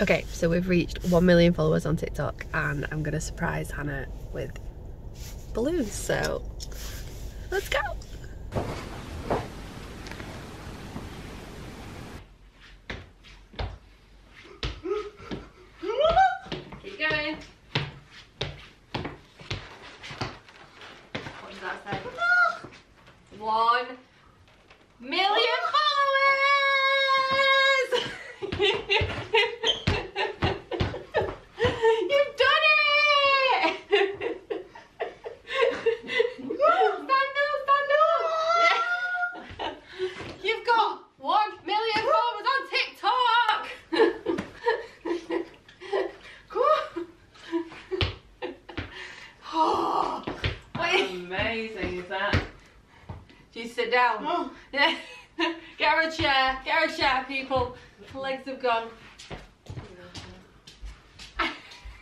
Okay, so we've reached 1 million followers on TikTok and I'm gonna surprise Hannah with balloons, so let's go. Keep going. What does that say? One million followers! You've done it! stand up, stand up! You've got one million followers on TikTok! oh, what amazing is that? Do you sit down? Yeah. Oh. Get her a chair. Get her a chair, people. Her legs have gone.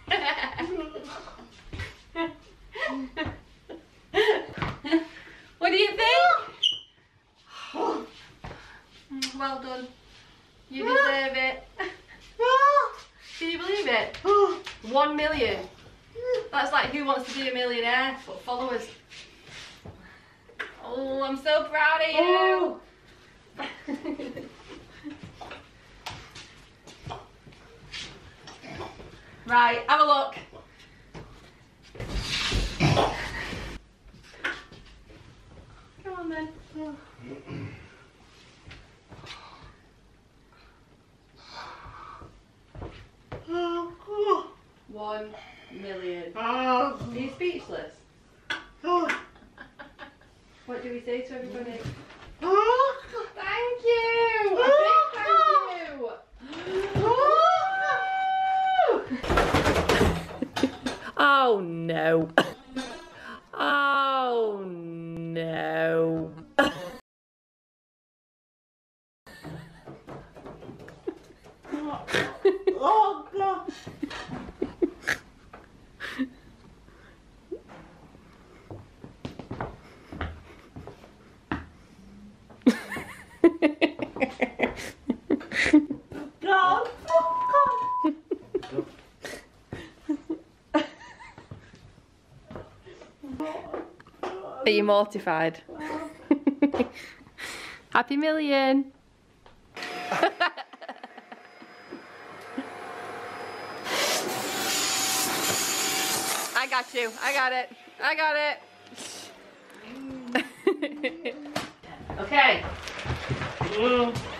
what do you think? Mm, well done. You ah. deserve it. Ah. Can you believe it? Ah. One million. Mm. That's like who wants to be a millionaire? But followers. Oh, I'm so proud of you. right, have a look. Come on then. One million. Are you speechless? Do we say to everybody? Mm-hmm. Thank you! Thank you! oh no. Oh no. Are you mortified? Happy million. I got you. I got it. I got it. okay. Falou!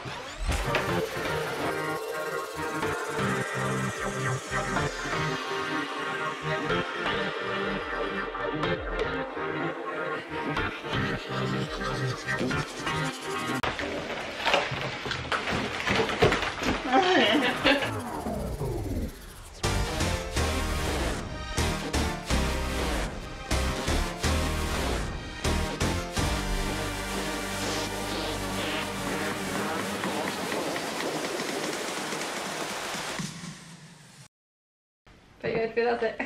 That's it.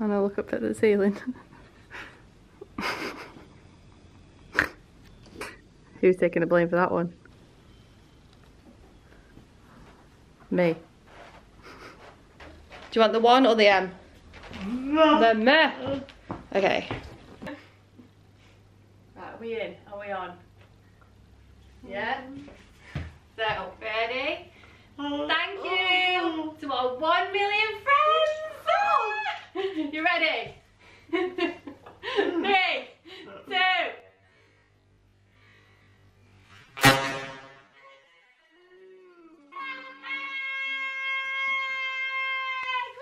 And I look up at the ceiling. Who's taking the blame for that one? Me. Do you want the one or the M? The me. Okay. Right, are we in? Are we on? Yeah? So, ready? Oh. Thank you oh. to our one million friends! You ready?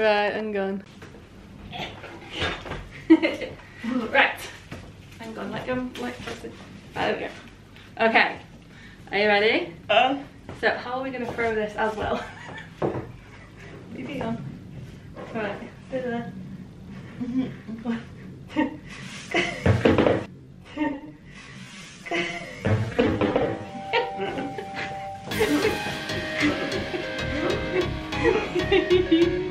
right, hang gone. right. Hang gone. let go, let go. There we go. Okay. Are you ready? Uh, So how are we going to throw this as well? Leave it on. Right, there. I'm,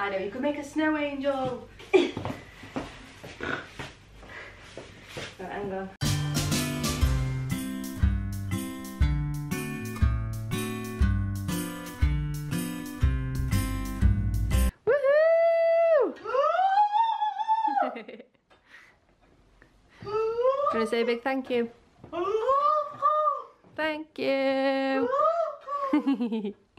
I know, you could make a snow angel. right, hang on. Woohoo! Gonna say a big thank you. Thank you.